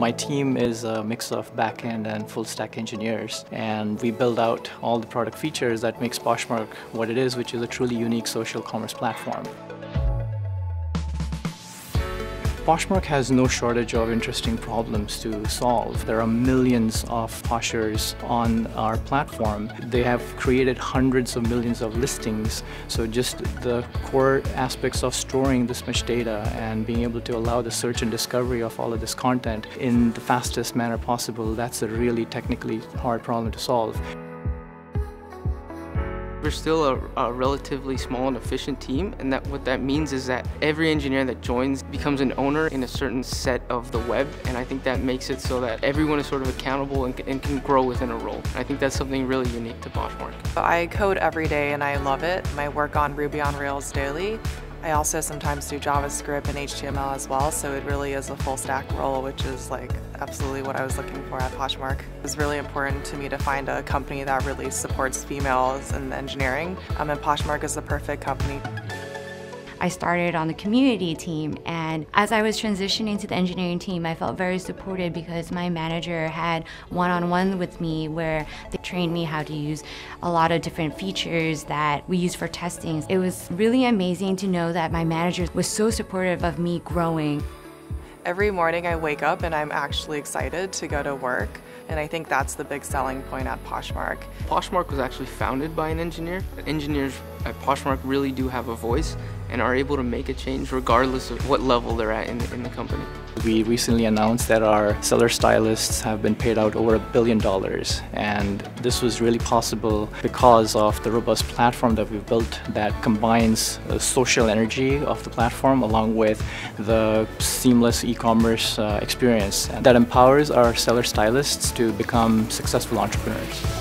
My team is a mix of back-end and full-stack engineers, and we build out all the product features that makes Poshmark what it is, which is a truly unique social commerce platform. Poshmark has no shortage of interesting problems to solve. There are millions of Poshers on our platform. They have created hundreds of millions of listings. So just the core aspects of storing this much data and being able to allow the search and discovery of all of this content in the fastest manner possible, that's a really technically hard problem to solve. We're still a, a, relatively small and efficient team, and that what that means is that every engineer that joins becomes an owner in a certain set of the web, and I think that makes it so that everyone is sort of accountable and, and can grow within a role. I think that's something really unique to Poshmark. I code every day and I love it. I work on Ruby on Rails daily. I also sometimes do JavaScript and HTML as well, so it really is a full stack role, which is like absolutely what I was looking for at Poshmark. It was really important to me to find a company that really supports females in engineering, um, and Poshmark is the perfect company. I started on the community team and as I was transitioning to the engineering team I felt very supported because my manager had one-on-one -on -one with me where they trained me how to use a lot of different features that we use for testing. It was really amazing to know that my manager was so supportive of me growing. Every morning I wake up and I'm actually excited to go to work and I think that's the big selling point at Poshmark. Poshmark was actually founded by an engineer. Engineers at Poshmark really do have a voice and are able to make a change regardless of what level they're at in the, in the company. We recently announced that our seller stylists have been paid out over a billion dollars and this was really possible because of the robust platform that we've built that combines the social energy of the platform along with the seamless e-commerce uh, experience that empowers our seller stylists to become successful entrepreneurs.